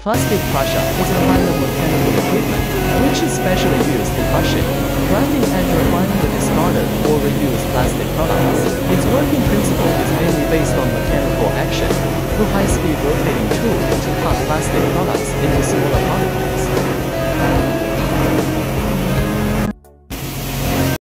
Plastic crusher is a kind of mechanical equipment which is specially used for crushing, grinding and refining the discarded or reused plastic products. Its working principle is mainly based on mechanical action through high-speed rotating tool to cut plastic products. into small